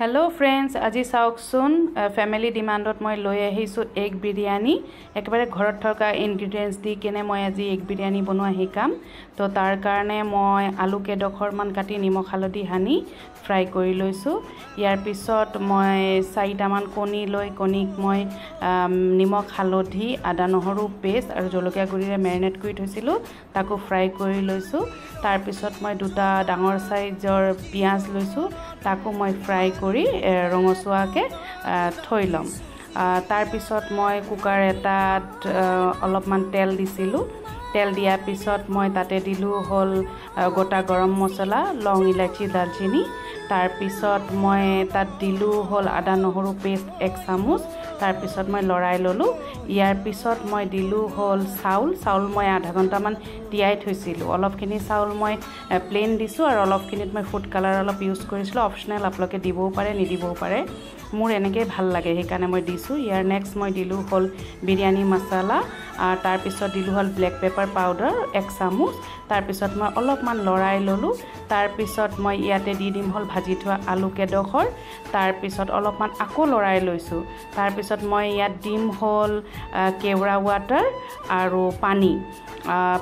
Hello friends আজি চাওকচোন family ডিমাণ্ডত মই লৈ আহিছোঁ এগ বিৰিয়ানী একেবাৰে ঘৰত থকা ইনগ্ৰিডিয়েণ্টছ দি কেনে মই আজি এগ বিৰিয়ানী বনোৱা শিকাম। তো তাৰ কাৰণে মই আলু কেইডোখৰমান কাটি নিমখ হালধি সানি ফ্ৰাই কৰি লৈছোঁ। ইয়াৰ পিছত মই চাৰিটামান কণী লৈ কণীক মই নিমখ হালধি আদা নহৰু পেষ্ট আৰু জলকীয়া গুড়িৰে মেৰিনেট কৰি থৈছিলোঁ। তাকো ফ্ৰাই কৰি লৈছোঁ। তাৰপিছত মই দুটা ডাঙৰ চাইজৰ পিঁয়াজ লৈছোঁ। তাকো মই ফ্ৰাই কৰি ৰঙচুৱাকৈ থৈ ল'ম। তাৰপিছত মই কুকাৰ এটাত অলপমান তেল দিছিলোঁ। তেল দিয়াৰ পিছত মই তাতে দিলোঁ হ'ল গোটা গৰম মছলা লং ইলাচি দালচেনি। তাৰপিছত মই তাত দিলোঁ হ'ল আদা নহৰু পেষ্ট এক চামুচ তাৰপিছত মই লৰাই ল'লোঁ। ইয়াৰ পিছত মই দিলোঁ হ'ল চাউল। চাউল মই আধা ঘণ্টামান তিয়াই থৈছিলোঁ। অলপখিনি চাউল মই প্লেইন দিছোঁ আৰু অলপখিনিত মই ফুড কালাৰ অলপ ইউজ কৰিছিলোঁ। অপশ্যনেল আপোনালোকে দিবও পাৰে নিদিবও পাৰে। মোৰ এনেকৈয়ে ভাল লাগে সেইকাৰণে মই দিছোঁ। ইয়াৰ নেক্সট মই দিলোঁ হ'ল বিৰিয়ানী মছলা। তাৰপিছত দিলোঁ হ'ল ব্লেক পেপাৰ পাউডাৰ এক চামুচ। তাৰপিছত মই অলপমান লৰাই ল'লোঁ। তাৰপিছত মই ইয়াতে দি দিম হ'ল ভাজি থোৱা আলু কেইডোখৰ তাৰপিছত অলপমান আকৌ লৰাই লৈছোঁ। তাৰপিছত মই ইয়াত দিম হ'ল কেওৰা ৱাটাৰ আৰু পানী।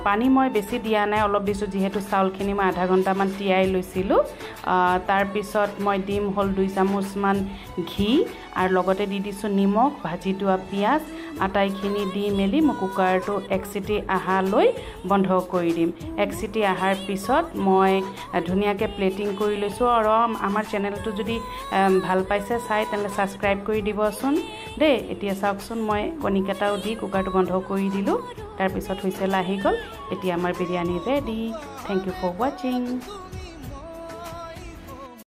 পানী মই বেছি দিয়া নাই অলপ দিছোঁ যিহেতু চাউলখিনি মই আধা ঘণ্টামান তিয়াই লৈছিলোঁ। তাৰপিছত মই দিম হ'ল দুই চামুচমান ঘি। আৰু লগতে দি দিছোঁ নিমখ ভাজি থোৱা পিঁয়াজ। আটাইখিনি দি মেলি মই কুকাৰটো এক চিটি অহালৈ বন্ধ কৰি দিম। এক চিটি অহাৰ পিছত মই ধুনীয়াকৈ প্লেটিং কৰি লৈছোঁ। আৰু আমাৰ চেনেলটো যদি ভাল পাইছে চাই তেনেহ'লে ছাবস্ক্ৰাইব কৰি দিবচোন। দেই এতিয়া চাওকচোন মই কণীকেইটাও দি কুকাৰটো বন্ধ কৰি দিলোঁ। তাৰপিছত হুইচেল আহি গ'ল। এতিয়া আমাৰ biryani ready thank you for ৱাচিং